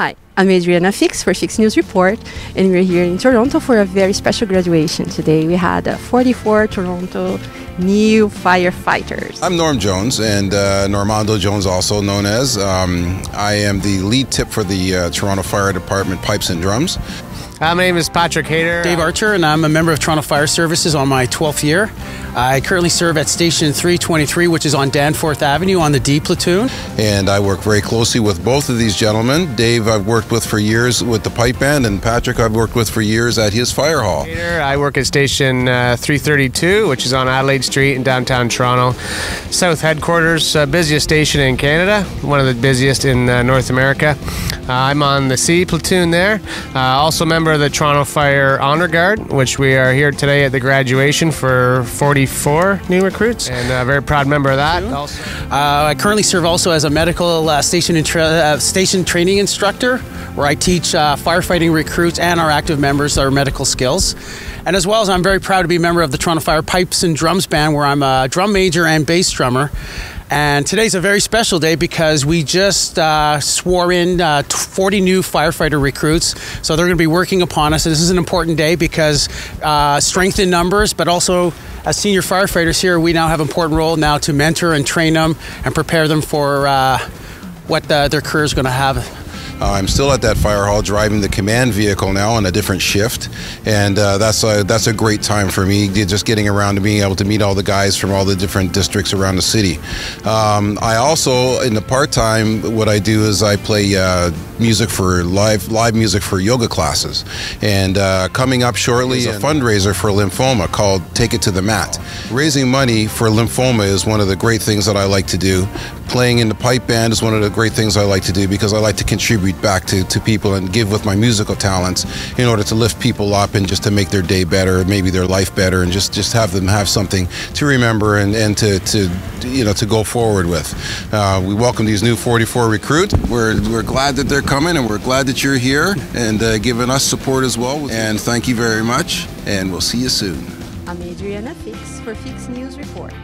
Hi, I'm Adriana Fix for Fix News Report, and we're here in Toronto for a very special graduation today. We had uh, 44 Toronto new firefighters. I'm Norm Jones, and uh, Normando Jones, also known as. Um, I am the lead tip for the uh, Toronto Fire Department Pipes and Drums. Uh, my name is Patrick Hayter. Dave Archer, and I'm a member of Toronto Fire Services on my 12th year. I currently serve at Station 323, which is on Danforth Avenue on the D platoon. And I work very closely with both of these gentlemen. Dave, I've worked with for years with the pipe band, and Patrick, I've worked with for years at his fire hall. Hayter, I work at Station uh, 332, which is on Adelaide Street in downtown Toronto. South headquarters, uh, busiest station in Canada, one of the busiest in uh, North America. Uh, I'm on the C platoon there. Uh, also member of the Toronto Fire Honor Guard, which we are here today at the graduation for 44 new recruits, and a very proud member of that. Uh, I currently serve also as a medical uh, station, intra- uh, station training instructor, where I teach uh, firefighting recruits and our active members our medical skills. And as well as I'm very proud to be a member of the Toronto Fire Pipes and Drums Band, where I'm a drum major and bass drummer. And today's a very special day because we just uh, swore in uh, 40 new firefighter recruits. So they're going to be working upon us. This is an important day because uh, strength in numbers, but also as senior firefighters here, we now have an important role now to mentor and train them and prepare them for uh, what the, their career is going to have uh, I'm still at that fire hall driving the command vehicle now on a different shift, and uh, that's a, that's a great time for me. Just getting around to being able to meet all the guys from all the different districts around the city. Um, I also, in the part time, what I do is I play uh, music for live live music for yoga classes, and uh, coming up shortly is a fundraiser for lymphoma called Take It to the Mat. Raising money for lymphoma is one of the great things that I like to do. Playing in the pipe band is one of the great things I like to do because I like to contribute back to, to people and give with my musical talents in order to lift people up and just to make their day better, maybe their life better, and just, just have them have something to remember and, and to, to you know to go forward with. Uh, we welcome these new 44 recruits. We're, we're glad that they're coming and we're glad that you're here and uh, giving us support as well. And thank you very much, and we'll see you soon. I'm Adriana Fix for Fix News Report.